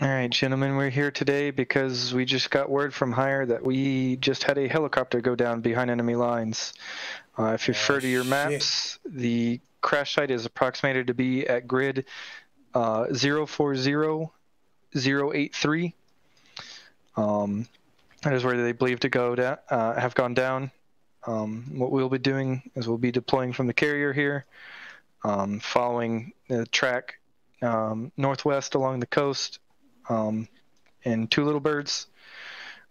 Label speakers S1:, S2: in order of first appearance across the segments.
S1: All right, gentlemen, we're here today because we just got word from higher that we just had a helicopter go down behind enemy lines. Uh, if you refer to your
S2: shit.
S1: maps, the crash site is approximated to be at grid uh, 040083. Um, that is where they believe to go down, uh, have gone down. Um, what we'll be doing is we'll be deploying from the carrier here, um, following the track um, northwest along the coast um, in Two Little Birds.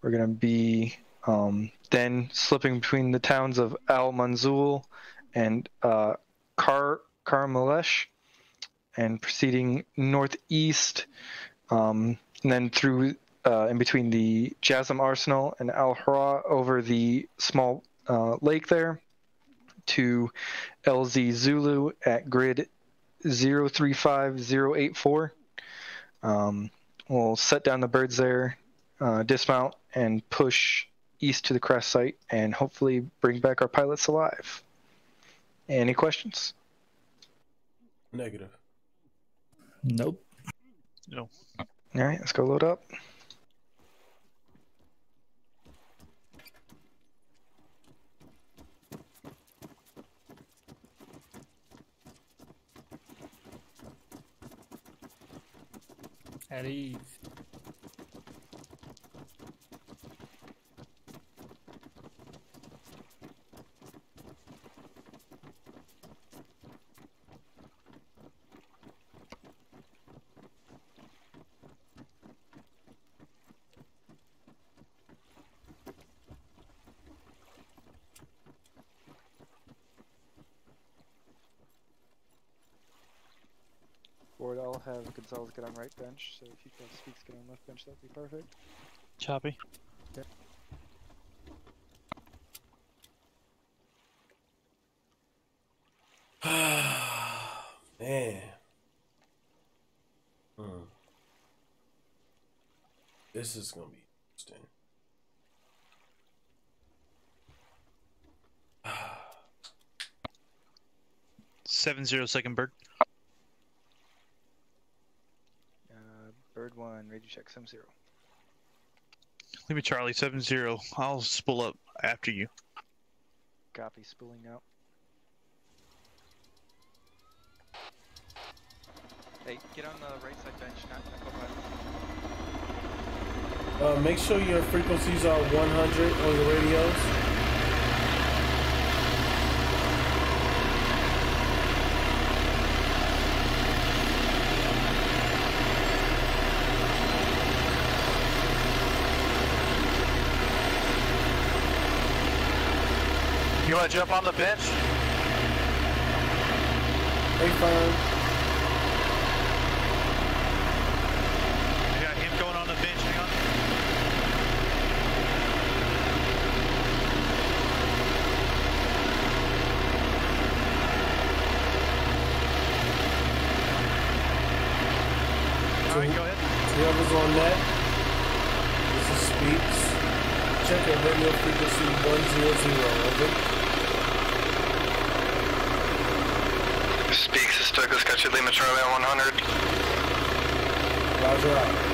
S1: We're going to be um, then slipping between the towns of Al Manzul and uh, Kar Karmalesh and proceeding northeast um, and then through uh, in between the Jasim Arsenal and Al Hara over the small uh, lake there to LZ Zulu at grid 035084. Um, we'll set down the birds there, uh, dismount, and push east to the crash site and hopefully bring back our pilots alive. Any questions?
S2: Negative.
S3: Nope. No.
S1: All right, let's go load up.
S3: At ease.
S1: Board, I'll have Gonzalez get on right bench, so if you guys speaks get on left bench, that'd be perfect.
S4: Choppy.
S2: Man. Hmm. This is gonna be interesting.
S4: Seven zero second bird.
S1: Uh, bird one, radio check, some zero.
S4: Leave me Charlie seven zero. I'll spool up after you.
S1: Copy, spooling out. Hey, get on the right side bench, not, not go by.
S2: Uh, make sure your frequencies are 100 on your radios.
S5: Want to jump on the bench?
S2: Hey, fine.
S4: I got him going on the bench. Hang on. All right, go ahead.
S2: Whoever's on net, this is Speaks. Check your radio frequency 100, over.
S6: Is Douglas got you Lima Charlie on 100.
S2: Roger out.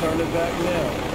S2: No it back now.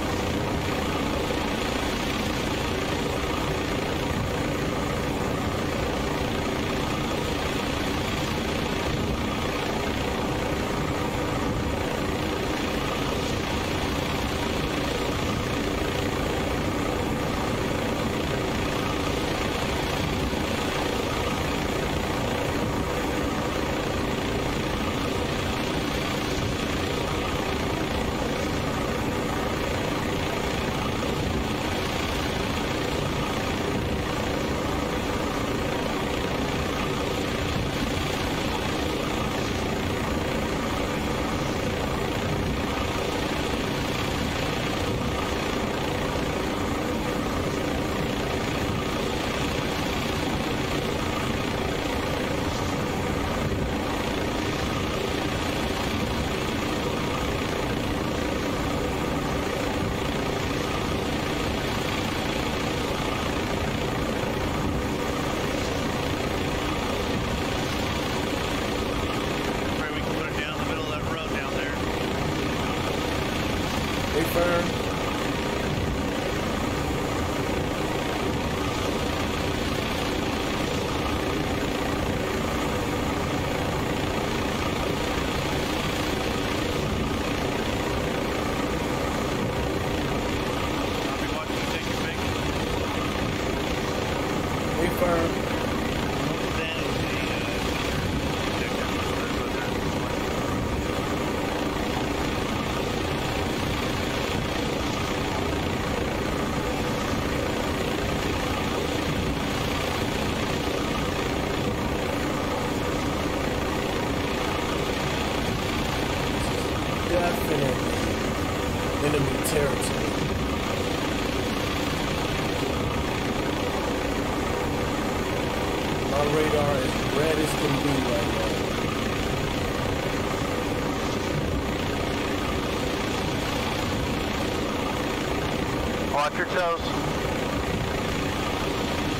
S7: Your toes.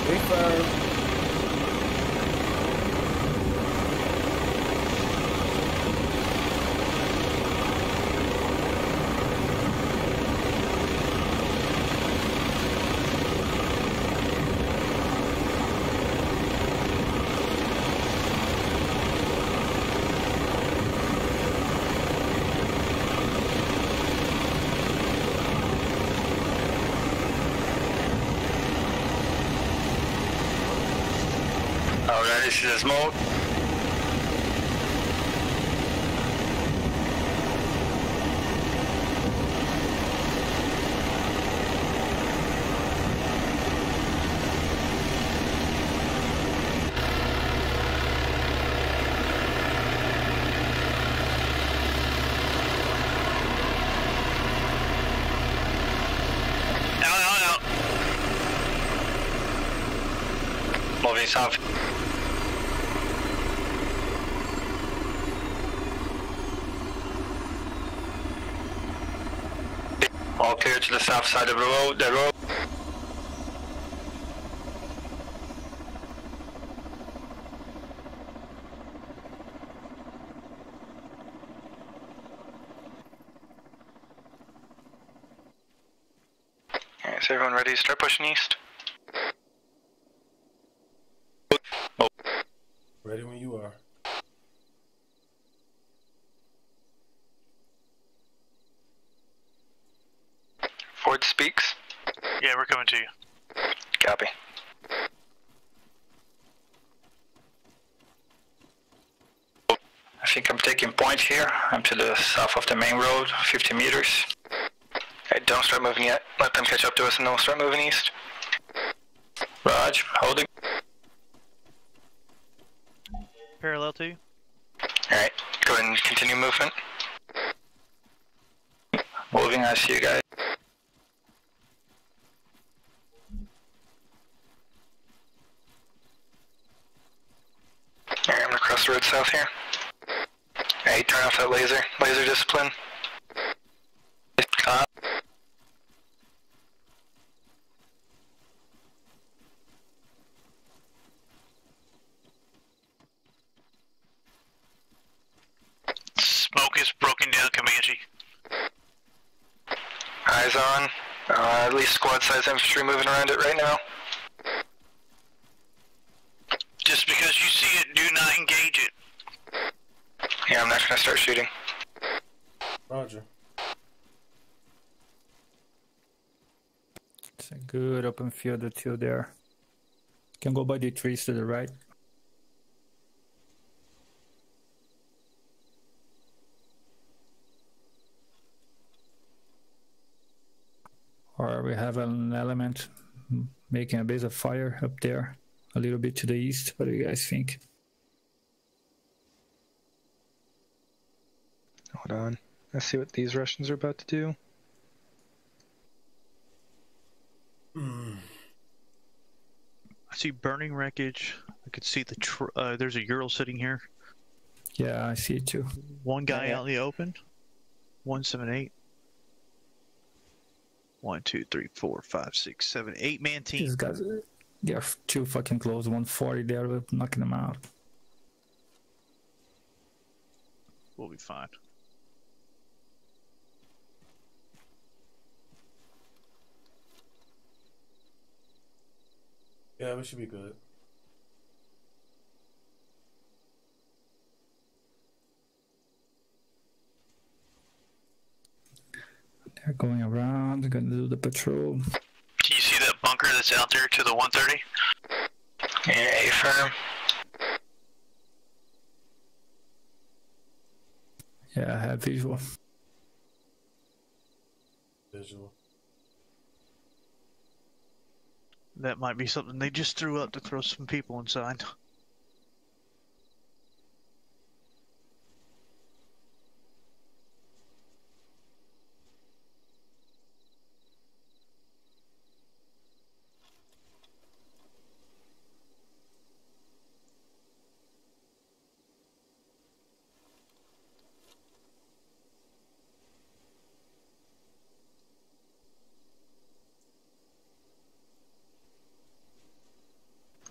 S2: Be firm.
S1: Alright, this is out. Moving south. All clear to the south side of the road. The road. Is everyone ready to start pushing east?
S2: Ready when you are.
S1: Ford speaks.
S7: Yeah, we're coming to you.
S1: Copy. I think I'm taking point here. I'm to the south of the main road, 50 meters. Okay, don't start moving yet. Let them catch up to us and then we'll start moving east. Raj, holding.
S4: parallel to you.
S1: Alright, go ahead and continue movement. Moving, I see you guys. Alright, I'm gonna cross the road south here. Hey, turn off that laser. Laser discipline. Uh,
S7: Smoke is broken down, Comanche.
S1: eyes on. Uh, at least squad size infantry moving around it right now.
S7: Just because you see it, do not engage.
S1: Yeah, I'm not gonna start shooting.
S2: Roger.
S6: It's a good open field until there. Can go by the trees to the right. Or we have an element making a base of fire up there, a little bit to the east. What do you guys think?
S8: Hold on. Let's see what these Russians are about to do.
S4: I see burning wreckage. I could see the tr- uh, there's a Ural sitting here.
S6: Yeah, I see it too.
S4: One guy
S6: Yeah.
S4: out in the open. One seven eight. One, two, three, four, five, six, seven, eight man team.
S6: These guys, they are too fucking close. 140 there, we're knocking them out.
S4: We'll be fine.
S2: Yeah, we should be good.
S6: They're going around, they're gonna do the patrol.
S7: Do you see that bunker that's out there to the 130?
S6: Yeah, A firm.
S3: Yeah, I have visual.
S2: Visual.
S4: That might be something they just threw up to throw some people inside.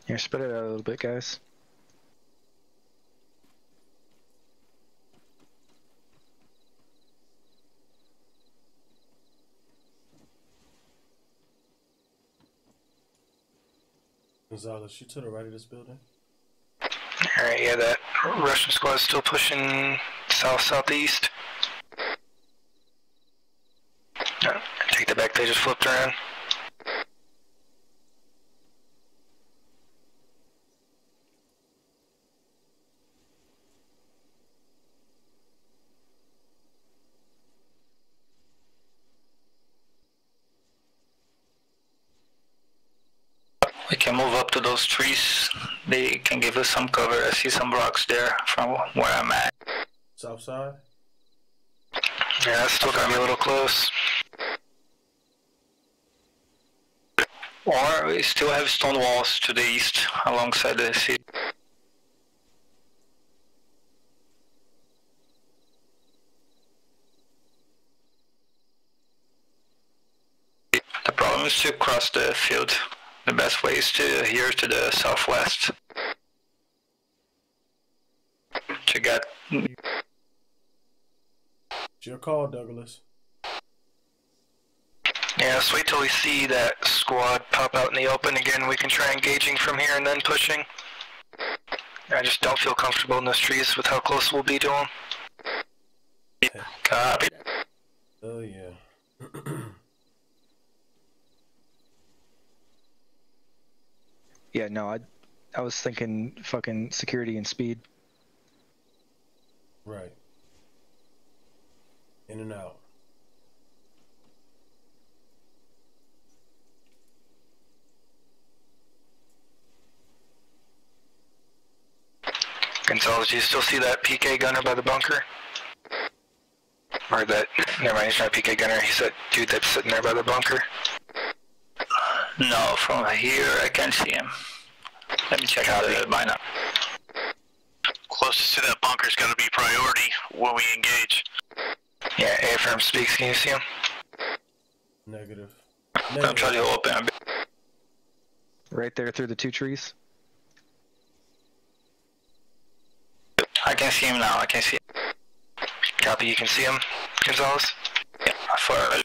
S1: Here, spread it out a little bit, guys.
S2: Gonzalez, you to the right of this building?
S6: Alright, yeah, that Russian squad is still pushing south southeast. Uh, take the back, they just flipped around. We can move up to those trees. They can give us some cover. I see some rocks there from where I'm at.
S2: South side?
S6: Yeah, that's still gonna be a little close. Or we still have stone walls to the east alongside the sea. The problem is to cross the field. The best way is to here to the southwest. To get
S2: It's your call, Douglas.
S6: Yeah, let's wait till we see that squad pop out in the open again. We can try engaging from here and then pushing. I just don't feel comfortable in those trees with how close we'll be to them. Copy.
S2: Oh, yeah.
S1: Yeah, no, I, I was thinking fucking security and speed.
S2: right. In and out.
S6: Gonzalez, do you still see that PK gunner by the bunker? Or that, never mind, he's not a PK gunner, he's that dude that's sitting there by the bunker. No, from here I can't see him. Let me check out the lineup.
S5: Closest to that bunker's gonna be priority when we engage.
S6: Yeah, A firm speaks, can you see him?
S2: Negative.
S6: I'm trying to open a bit.
S1: Right there through the two trees.
S6: I can see him now, I can see him. Copy, you can see him, Gonzalez? Yeah, for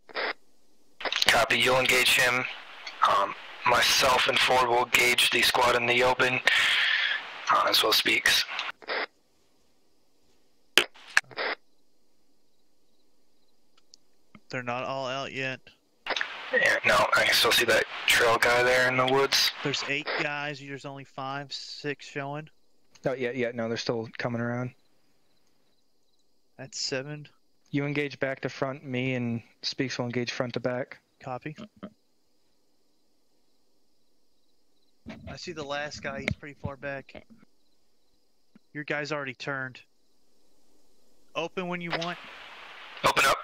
S6: Copy, you'll engage him. Um, myself and Ford will engage the squad in the open, uh, as well speaks.
S4: They're not all out yet.
S6: Yeah, no, I can still see that trail guy there in the woods.
S4: There's eight guys. There's only five, six showing.
S1: Oh, yeah, yeah, no, they're still coming around.
S4: That's seven.
S1: You engage back to front, me and Speaks will engage front to back.
S4: Copy. I see the last guy. He's pretty far back. Your guy's already turned. Open when you want.
S6: Open up.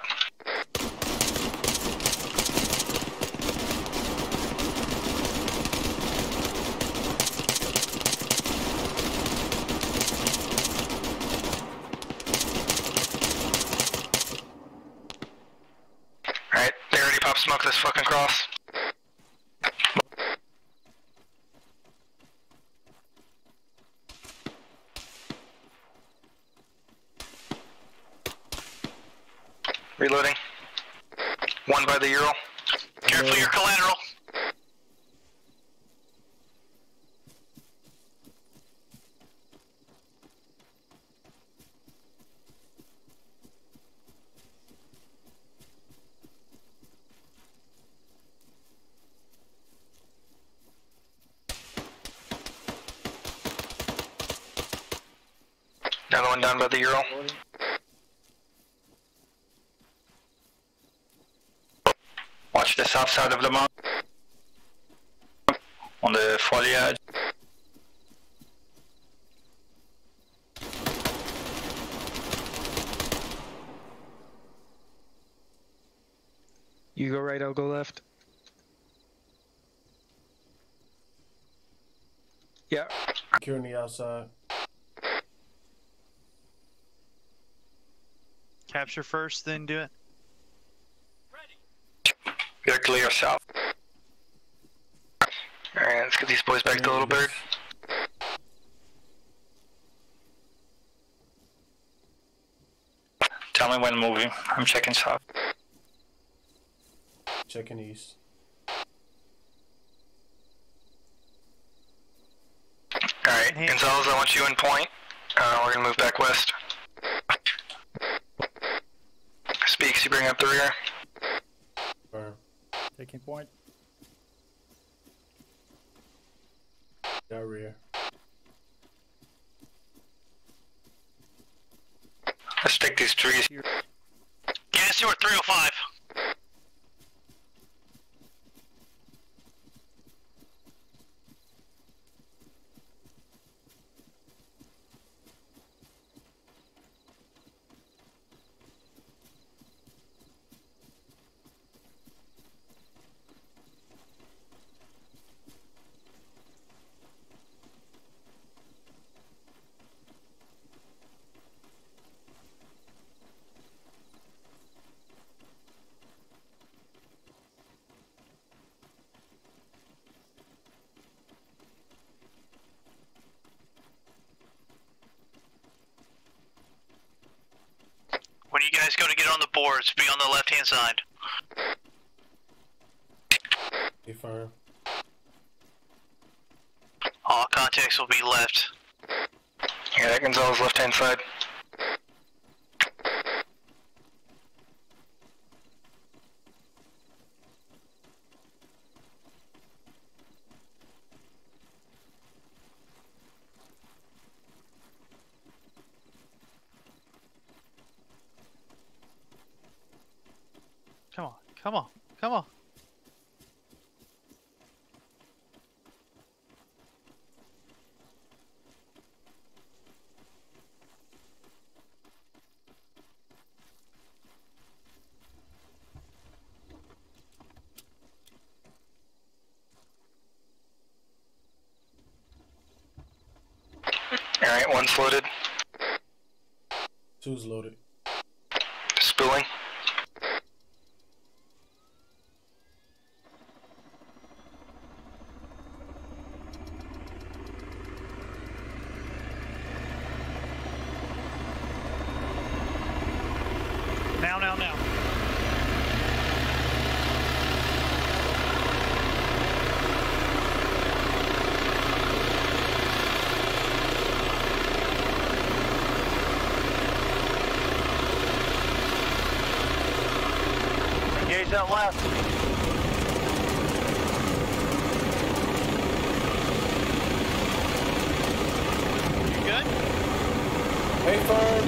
S6: Alright, they already pop smoke this fucking cross. One by the Ural.
S5: Careful your collateral.
S1: Another one down by the Ural. Watch the south side of the mountain. On the foliage.
S9: You go right, I'll go left. Yeah,
S2: Securing the outside.
S10: Capture first, then do it.
S1: You're clear south. Alright, let's get these boys back to Little Bird. Tell me when moving. I'm checking south.
S2: Checking east.
S1: Alright, Gonzalez, I want you in point. Uh, we're gonna move back west. Speaks, you bring up the rear.
S2: Burn.
S6: Taking point.
S2: Got rear.
S1: Let's take these trees. here.
S4: Gas, you are 305. When you guys go to get on the boards, be on the left hand side.
S2: Affirm.
S4: All contacts will be left.
S1: Yeah, that Gonzalez left hand side.
S10: Come on, come on, come on.
S1: Alright, one's loaded.
S2: Two's loaded.
S1: Spilling.
S10: Now, now, now.
S4: Engage that left.
S10: You good?
S2: Affirm.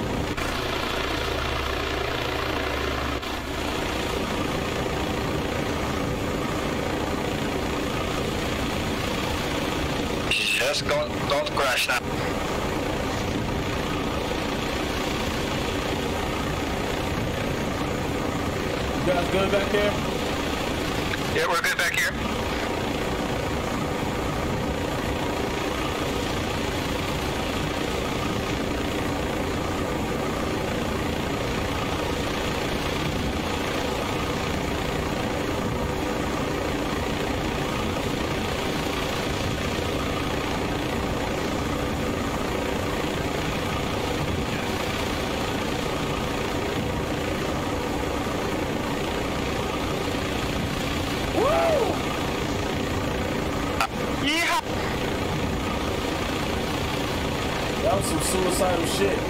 S1: Just don't, don't crash now.
S2: You guys good back here?
S1: Yeah, we're good back here.
S2: That was some suicidal shit.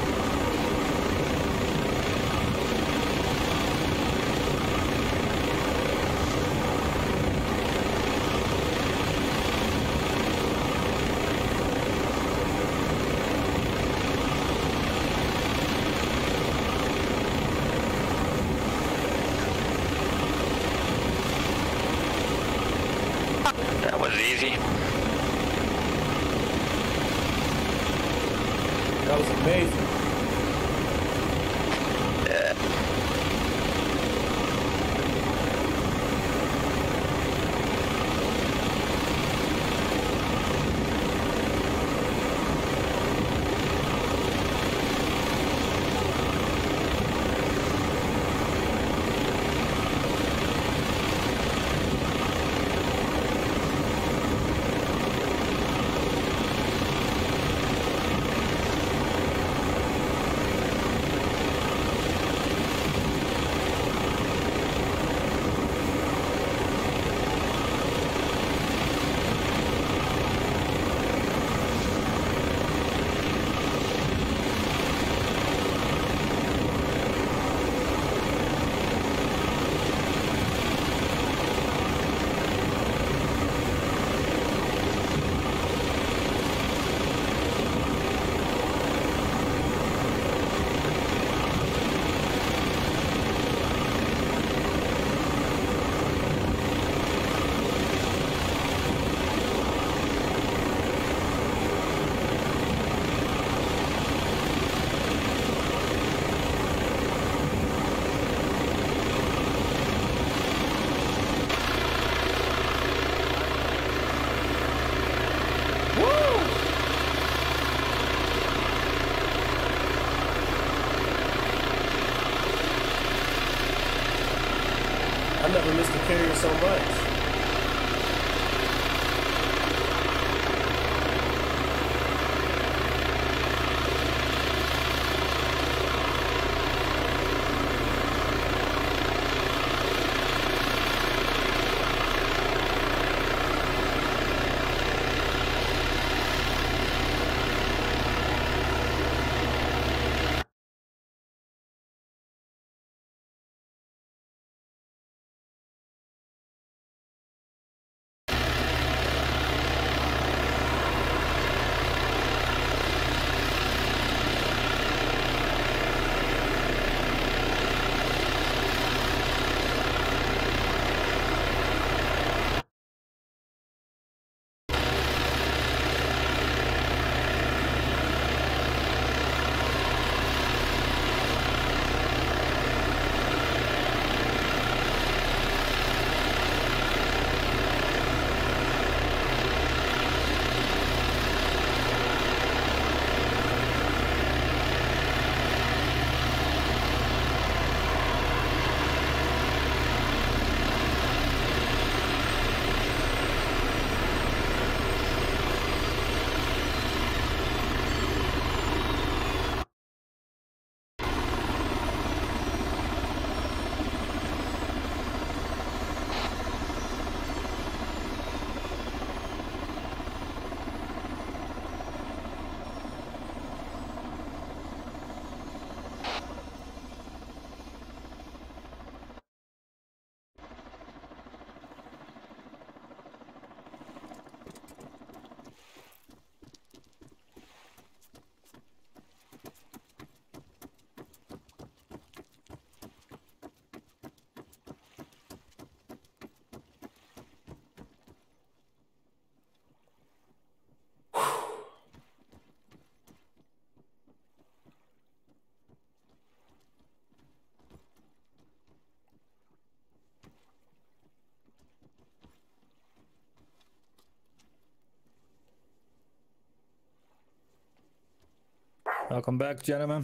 S3: Welcome back, gentlemen.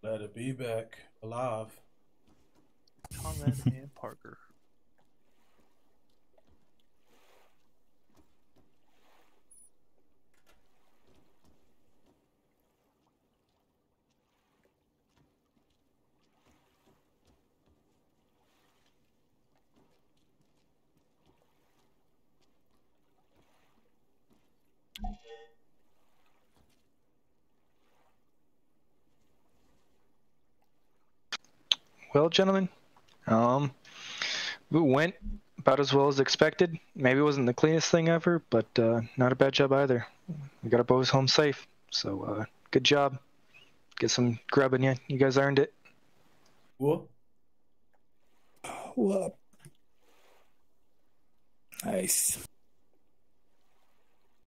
S2: Glad to be back alive.
S4: Conrad and Parker.
S1: Well, gentlemen, um, went about as well as expected. Maybe it wasn't the cleanest thing ever, but uh, not a bad job either. We got our boys home safe, so uh, good job. Get some grubbing you. You guys earned it.
S2: What?
S3: Well,
S6: Nice.